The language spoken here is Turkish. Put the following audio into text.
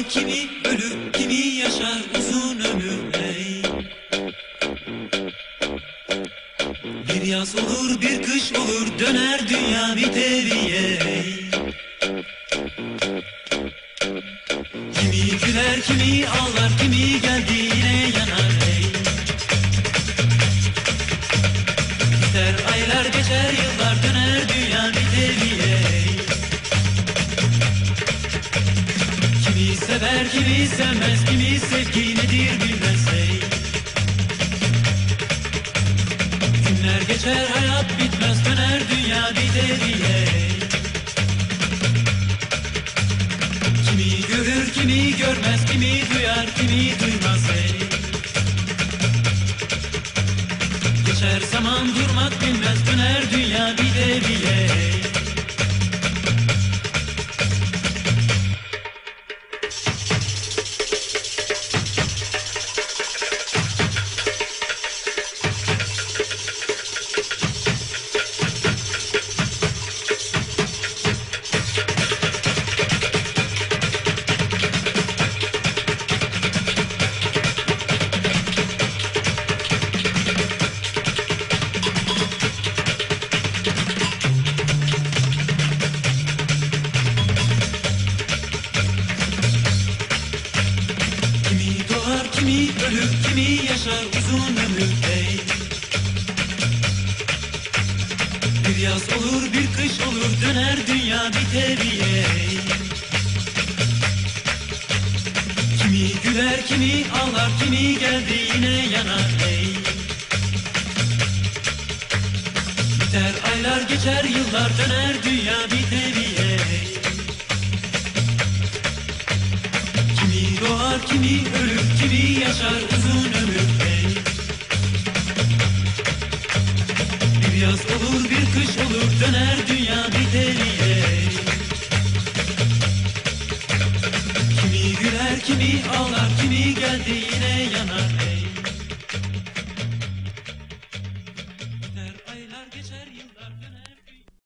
Yaşar kimi ölür kimi yaşar uzun ömür ey Bir yaz olur bir kış olur döner dünya biteriye Kimi güler kimi ağlar kimi geldi sever kimi sevmez kimi sevgi nedir bilmez ey Günler geçer hayat bitmez döner dünya bir deliye Kimi görür kimi görmez kimi duyar kimi duymaz ey. Geçer zaman durmak bilmez döner dünya kimi ölür kimi yaşar uzun ömür ey Bir yaz olur bir kış olur döner dünya bir teriye Kimi güler kimi ağlar kimi geldiğine yanar ey Biter aylar geçer yıllar döner dünya bir teriye doğar kimi ölür kimi yaşar uzun ömür. Ey Bir yaz olur bir kış olur döner dünya bir deliye. Kimi güler kimi ağlar kimi geldi yine yanar. ey